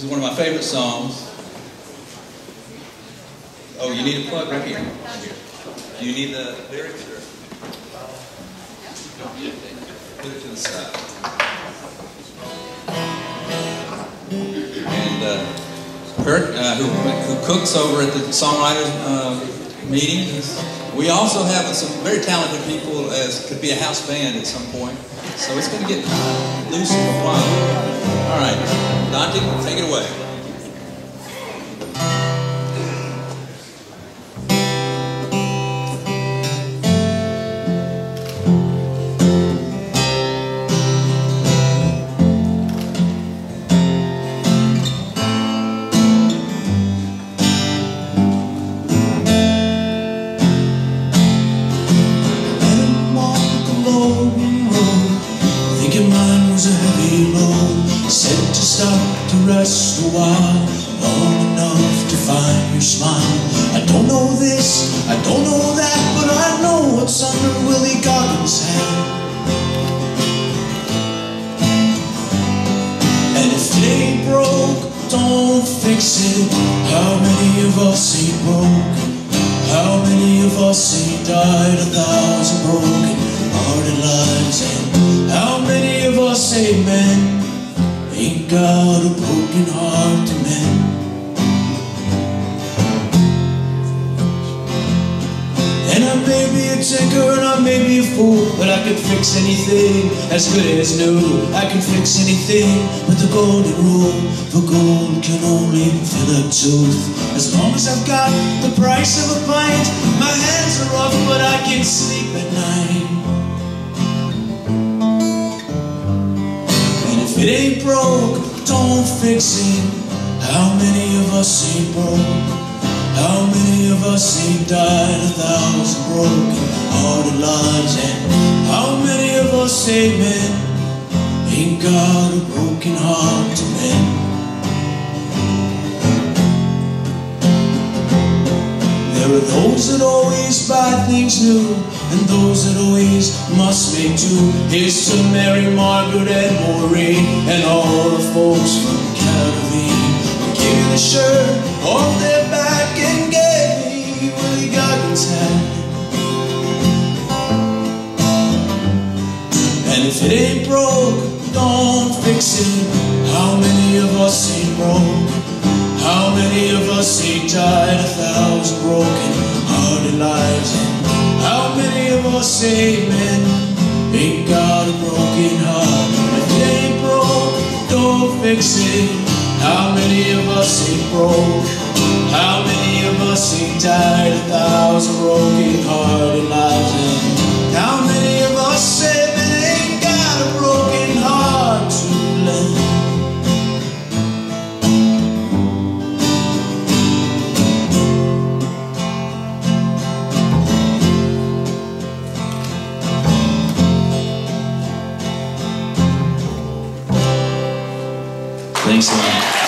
This is one of my favorite songs. Oh, you need a plug right here. Do you need the lyrics? Put it to the side. And uh, Kurt, uh, who, who cooks over at the songwriters uh, meetings. We also have some very talented people as could be a house band at some point. So it's going to get loose for a while. All right, Dante, take it away. Rest a while Long enough to find your smile I don't know this, I don't know that But I know what's under Willie Goggin's hand And if it ain't broke, don't fix it How many of us ain't broke? How many of us ain't died a thousand broken hearted lives? And how many of us ain't men Ain't got a broken heart to mend And I may be a tinker and I may be a fool But I can fix anything. As good as new I can fix anything. With the golden rule For gold can only fill a tooth As long as I've got the price of a pint My hands are rough but I can sleep at night ain't broke, don't fix it. How many of us ain't broke? How many of us ain't died a thousand broken hearted lives? And how many of us ain't men ain't got a broken heart to mend? There are those that always buy things new And those that always must make do Here's to Mary, Margaret, and Maureen broke, don't fix it How many of us ain't broke? How many of us ain't died a thousand broken hearted lives? And how many of us, amen, ain't got a broken heart? If it ain't broke, don't fix it. How many of us ain't broke? How many of us ain't died a thousand broken hearted lives? Thanks, man.